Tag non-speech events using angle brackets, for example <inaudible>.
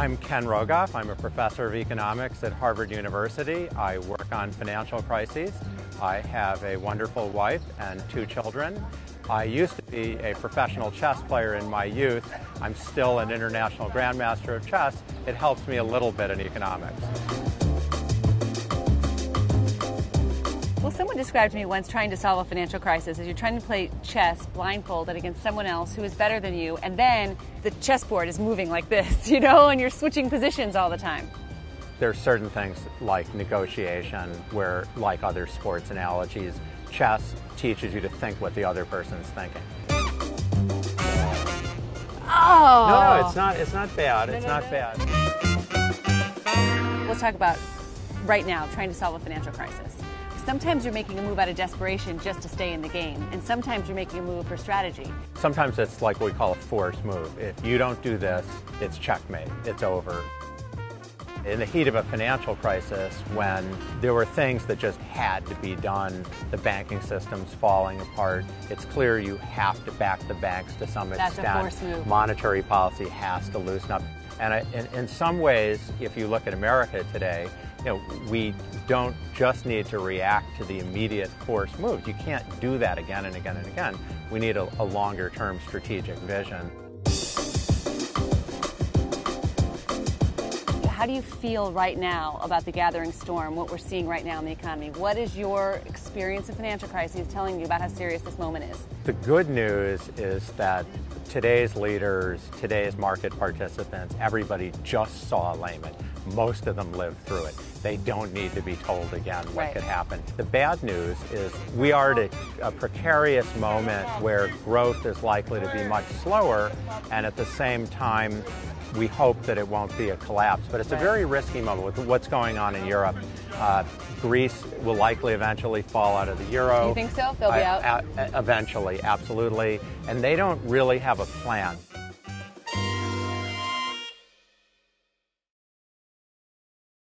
I'm Ken Rogoff. I'm a professor of economics at Harvard University. I work on financial crises. I have a wonderful wife and two children. I used to be a professional chess player in my youth. I'm still an international grandmaster of chess. It helps me a little bit in economics. Well, someone described to me once trying to solve a financial crisis as you're trying to play chess blindfolded against someone else who is better than you, and then the chessboard is moving like this, <laughs> you know, and you're switching positions all the time. There's certain things like negotiation where, like other sports analogies, chess teaches you to think what the other person's thinking. Oh! No, no, it's not. It's not bad. It's no, not no. bad. Let's talk about right now trying to solve a financial crisis. Sometimes you're making a move out of desperation just to stay in the game, and sometimes you're making a move for strategy. Sometimes it's like what we call a force move. If you don't do this, it's checkmate. It's over. In the heat of a financial crisis, when there were things that just had to be done, the banking system's falling apart, it's clear you have to back the banks to some That's a extent. force move. Monetary policy has to loosen up. And in, in some ways, if you look at America today, you know, we don't just need to react to the immediate course moves. You can't do that again and again and again. We need a, a longer term strategic vision. How do you feel right now about the gathering storm, what we're seeing right now in the economy? What is your experience of financial crises telling you about how serious this moment is? The good news is that today's leaders, today's market participants, everybody just saw Lehman. Most of them lived through it. They don't need to be told again what Right. could happen. The bad news is we are at a, a precarious moment where growth is likely to be much slower, and at the same time, we hope that it won't be a collapse. But it's a very risky moment with what's going on in Europe. Uh, Greece will likely eventually fall out of the euro. You think so? They'll be out? a- eventually, absolutely. And they don't really have a plan.